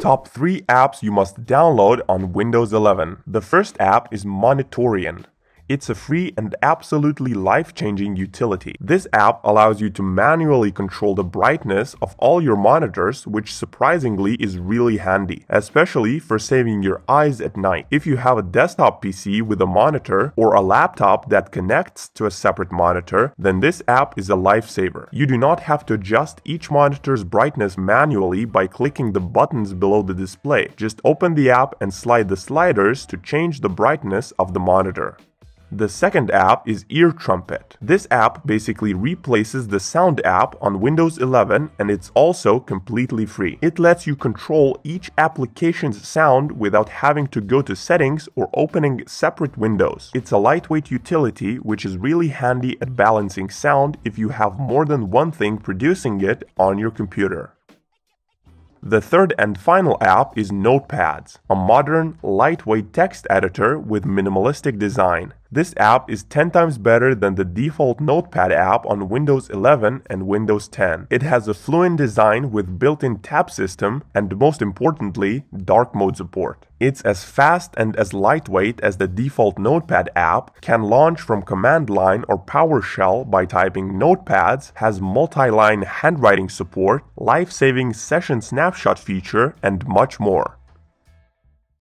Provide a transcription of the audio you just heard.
Top 3 apps you must download on Windows 11. The first app is Monitorian. It's a free and absolutely life-changing utility. This app allows you to manually control the brightness of all your monitors, which surprisingly is really handy, especially for saving your eyes at night. If you have a desktop PC with a monitor or a laptop that connects to a separate monitor, then this app is a lifesaver. You do not have to adjust each monitor's brightness manually by clicking the buttons below the display. Just open the app and slide the sliders to change the brightness of the monitor. The second app is EarTrumpet. This app basically replaces the Sound app on Windows 11 and it's also completely free. It lets you control each application's sound without having to go to settings or opening separate windows. It's a lightweight utility which is really handy at balancing sound if you have more than one thing producing it on your computer. The third and final app is Notepads, a modern, lightweight text editor with minimalistic design. This app is 10 times better than the default Notepad app on Windows 11 and Windows 10. It has a fluent design with built-in tab system and most importantly, dark mode support. It's as fast and as lightweight as the default Notepad app, can launch from command line or PowerShell by typing notepads, has multi-line handwriting support, life-saving session snapshot feature, and much more.